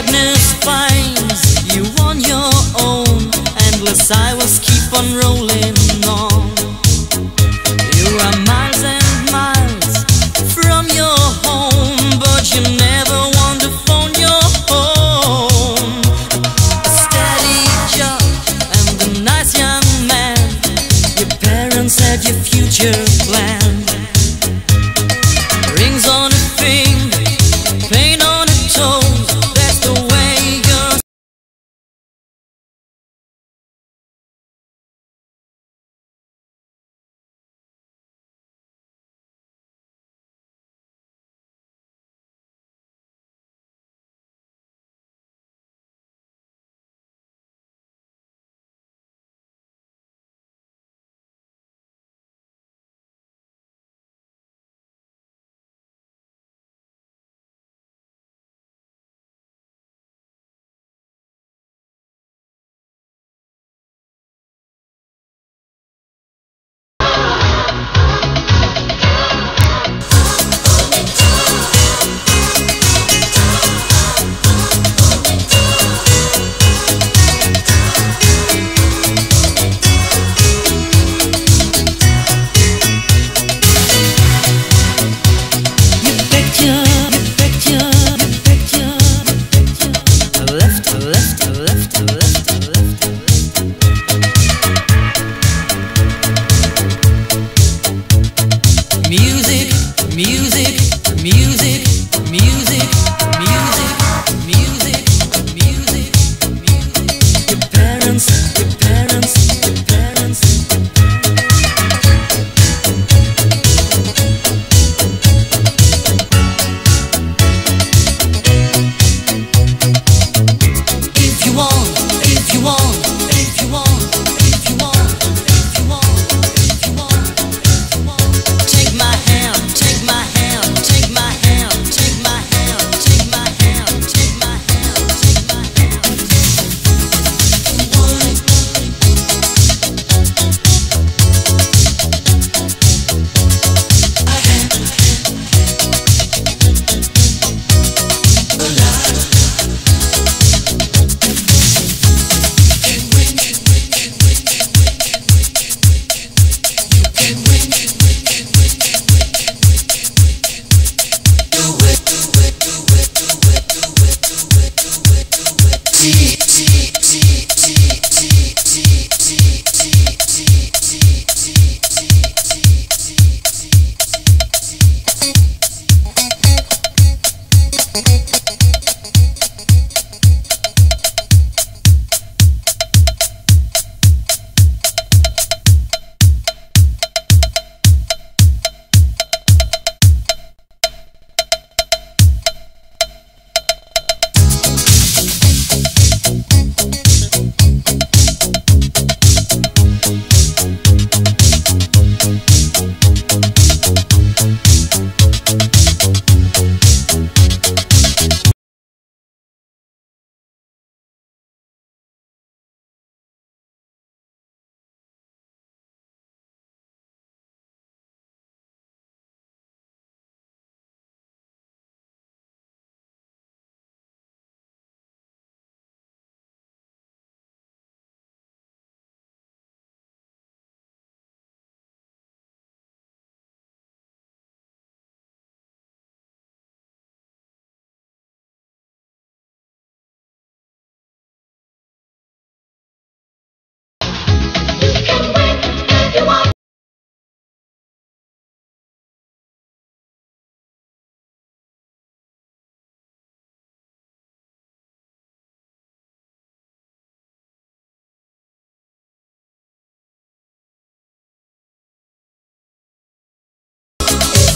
darkness finds you on your own. Endless hours keep on rolling on.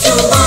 Heart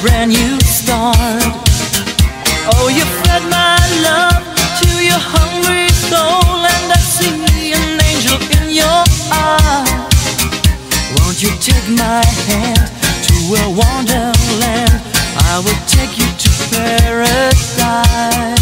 brand new start. Oh, you fed my love to your hungry soul, and I see an angel in your eye. Won't you take my hand to a wonderland? I will take you to paradise.